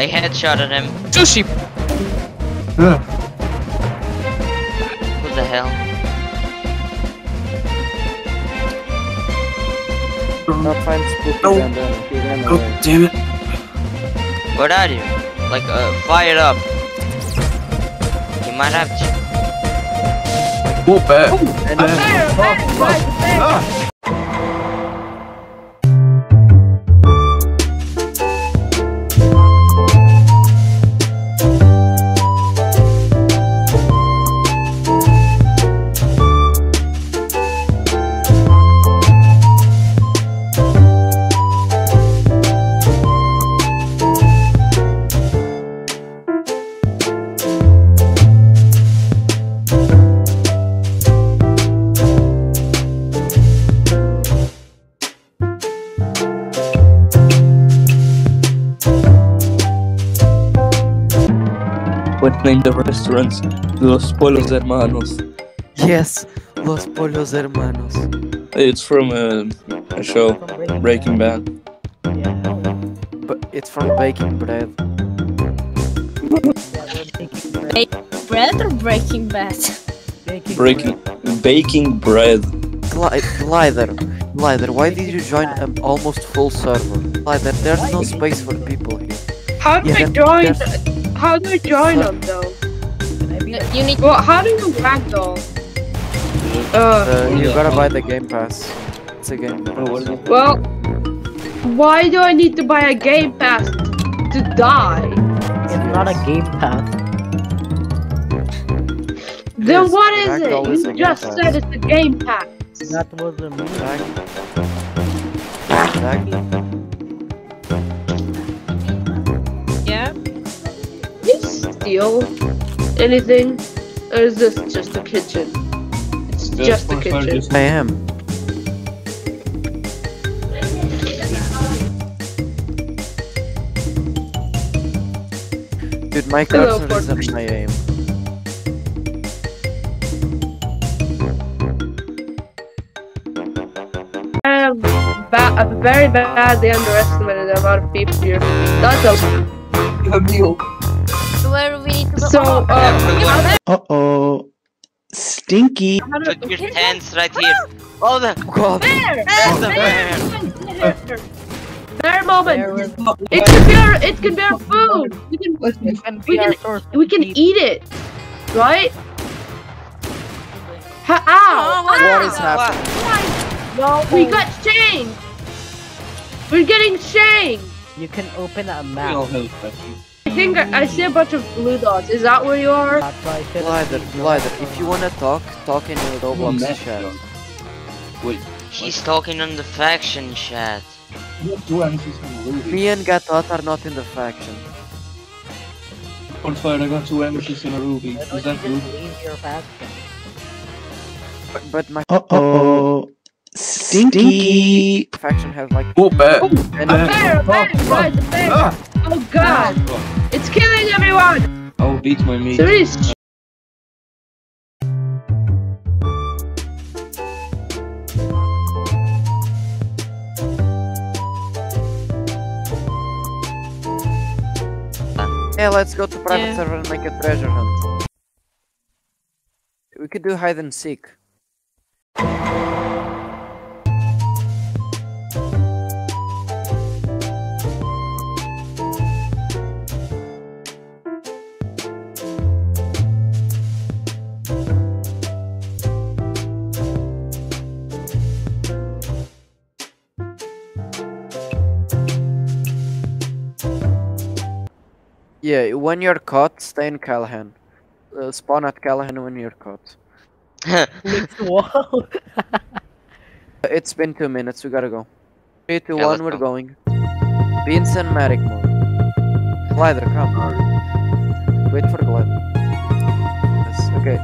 I headshotted him. Sushi! Yeah. What the hell? Not find spooky No. and then Oh, away. damn it. What are you? Like, uh, fire up. You might have to. Whoop back. And then There, named the restaurants, Los Pollos Hermanos. yes, Los Pollos Hermanos. It's from a, a show, Breaking Bad. But it's from baking bread. Bread or Breaking Bad? Breaking, baking bread. Gli- Glider, Glider, why did you join an almost full server? Glider, there's no space for people here. How do Yeah, I that- join? That's- How do I join them though? You need Well, how do you ragdoll? Uh, Uh, you gotta buy the Game Pass. It's a game. well, why do I need to buy a game pass to die? It's not a game pass. Then Yes, what is Ragdoll it? is a You game just said it's a game pass. That was the mean. Steal anything? Or is this just a kitchen? It's just a kitchen. I am. Dude, my Hello, is Fortnite. my aim. I have ba- I very badly underestimated the amount of people here. That's a Where we need to go. so. Oh, Uh, Uh oh. Stinky. how Put your hands right here. Oh, the. God, There! There's the There! bear. There moment. It can be our, it can be our food. We can and we can we can eat it, right? Ha- ow! what ow. is happening? No, We got shamed. We're getting shamed. You can open a map. I think I, I see a bunch of blue dots. Is that where you are? That's why Glider, Glider, if you wanna talk, talk in the Roblox Map, chat. He's talking on the faction chat. Me and Gatot are not in the faction. On fire, I got two emissions in a ruby. Why Is that good? just leave your faction? But, but my Uh oh. Stinky. faction has like Whoop back. and A bear! A bear! Guys, a bear! Oh god! It's killing everyone! I will beat my meat. Somebody's Yeah, let's go to private Yeah. server and make a treasure hunt. We could do hide and seek. Yeah, when you're caught, stay in Callahan. Uh, spawn at Callahan when you're caught. Whoa. It's been two minutes, we gotta go. Three, two, Yeah, one, we're go. going. Be in cinematic mode. Glider, come. Wait for Glider. Yes, okay.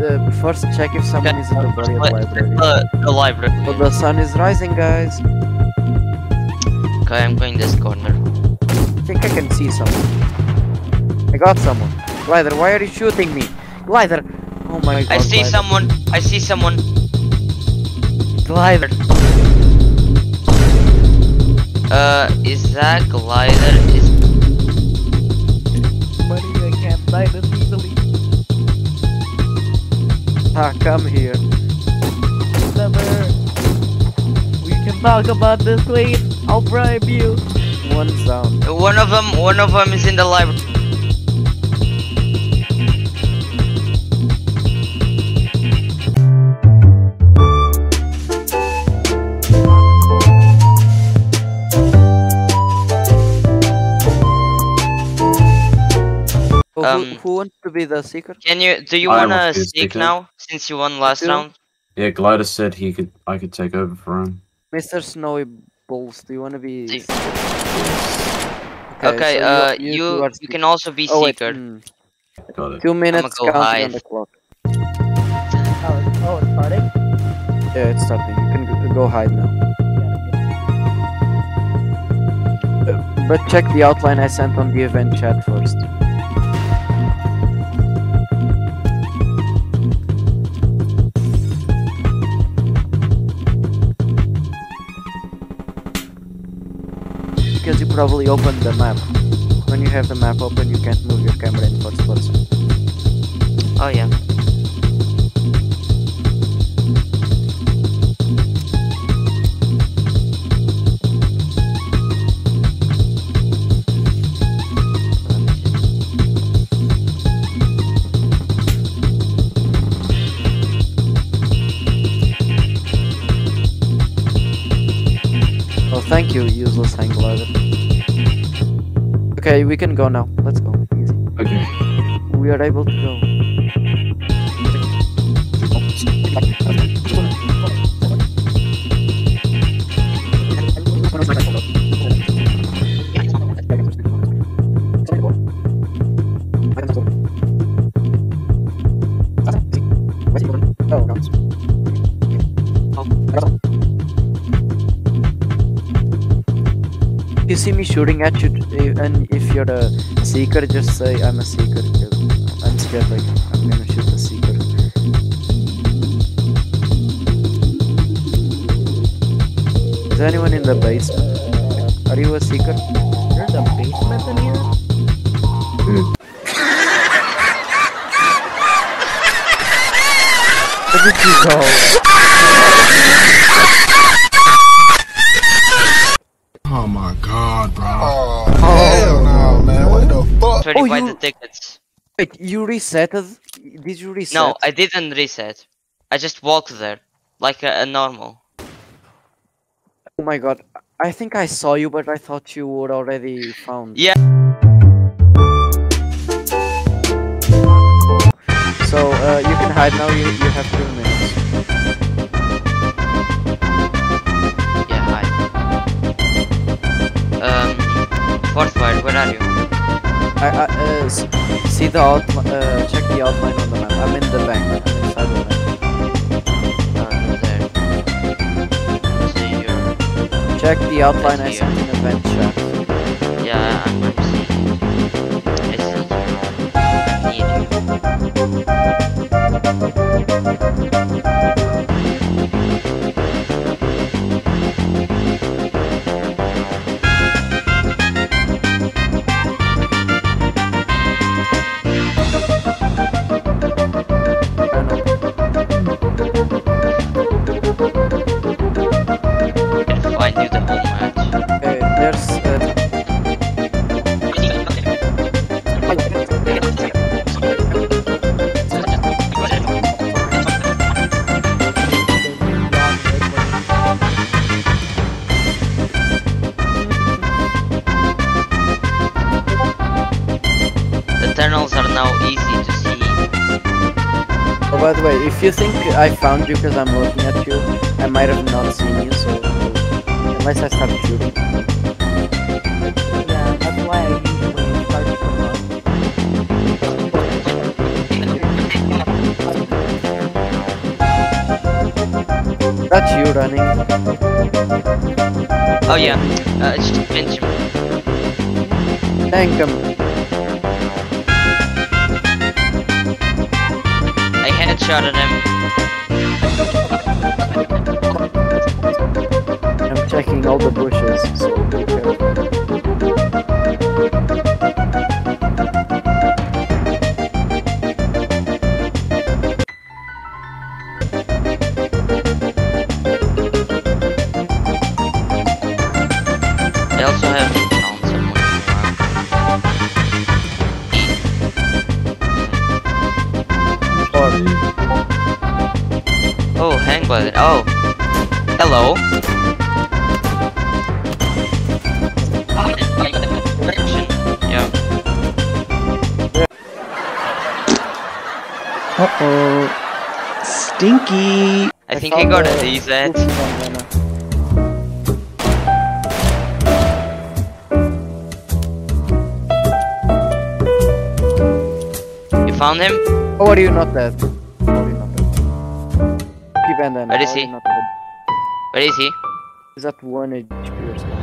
Uh, first check if someone is in the buried library. The, the library. So the sun is rising, guys. Okay, I'm going this corner. I think I can see someone. I got someone. Glider, why are you shooting me? Glider! Oh my god. I see Glider. someone. I see someone. Glider. Uh, is that glider? Is Money I can't buy this easily. Ah, come here. Never. We can talk about this wait. I'll bribe you. One sound. one of them? One of them is in the library. Oh, Um, who, who wants to be the seeker? Can you? Do you I wanna want to speak speak now? Since you won last round. Yeah, Glidus said he could. I could take over for him. Mr. Snowy Balls, do you want to be? See- seeker? Okay. so uh, two you are you can also be Oh wait, seeker. hmm, Got it. two minutes go counting on the clock. Oh, it's, oh, it's starting? Yeah, it's starting. You can go, go hide now. But check the outline I sent on the event chat first. Because you probably opened the map. When you have the map open, you can't move your camera in first person. Oh yeah. Oh, thank you, useless hang glider. Okay, we can go now. Let's go. Easy. Okay. We are able to go. See me shooting at you, and if you're a seeker, just say I'm a seeker. I'm scared, like I'm gonna shoot a seeker. Is anyone in the basement? Are you a seeker? There's a basement in here? Where did you go? The fuck? Try to Oh, buy you- the tickets. Wait, you resetted? Did you reset? No, I didn't reset. I just walked there, like a, a normal. Oh my god. I think I saw you, but I thought you were already found. Yeah. So, uh, you can hide now, you, you have two minutes. I, I, uh, see the outline, uh, check the outline on the map. I'm in the bank. I'm inside the bank. Check the outline I sent in event chat. Yeah, I'm, I'm seeing you. I see you. I need you. The tunnels are now easy to see. oh, by the way, if you think I found you because I'm looking at you, I might have not seen you, so, unless I start shooting. Yeah, that's why I usually start from up. That's you running. Oh yeah, uh, it's just Benjamin. Thank him. I headshotted him. I'm checking all the bushes. So be careful. Stinky. I think I got a DZ. You found him? Oh, How are you not dead? How are you not dead? Keep bandana. Where is he? you not dead? Where is he? He's at 1 HP or something.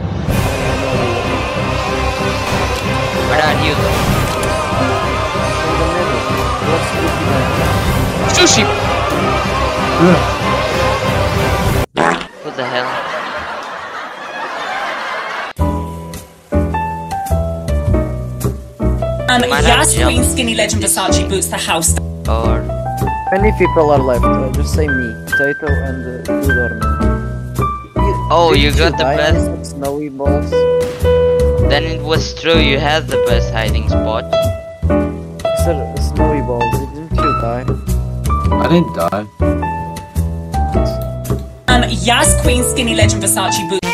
Where are you? In the middle. What's spooky? Sushi! What the hell? Um, Might have Yas. Queen Skinny Legend Versace boots the house. Or Many people are left. Uh, just say me, Potato, and uh, Udor, man. Oh, Didn't you got the best. with Snowy balls. then it was true. You had the best hiding spot. Sir, Snowy balls. Didn't you die? I didn't die. Yas Queen Skinny Legend Versace boots.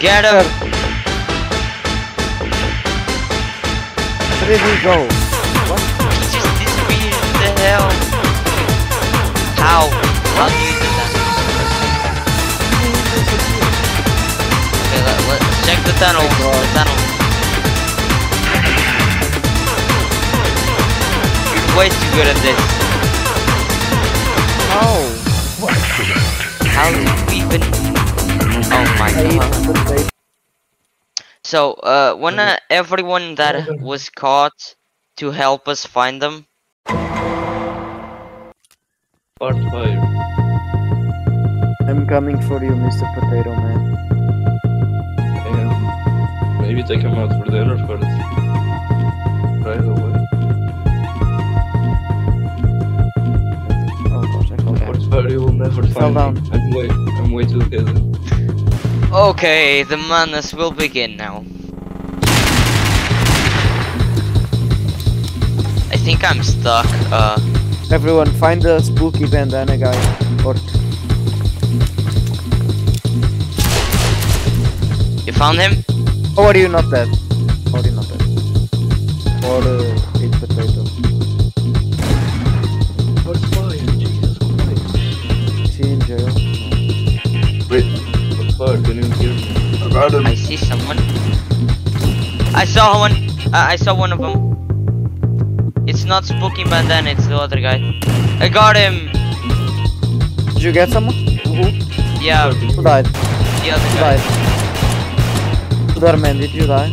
Get him! Where did he go? He just disappeared. What the hell? How? How do you do that? Okay, let, let's check the tunnel. The tunnel. You're way too good at this. Oh. How did we even? Oh my god. So, uh, when uh, everyone that was caught to help us find them, Part fire. I'm coming for you, Mr. Potato Man. And maybe take him out for dinner first. Right away. Fell down. You will never Fell find down. me. I'm way, I'm way too good. Okay, the madness will begin now. I think I'm stuck. Uh, Everyone, find the spooky bandana guy. Or you found him? Or are you not dead? Or are you not dead? Or uh, me? I. I see someone. I saw one. Uh, I saw one of them. It's not Spooky Bandana, it's the other guy. I got him! Did you get someone? Who? Yeah, Who died? the other Who guy. died? Udar man, did you die?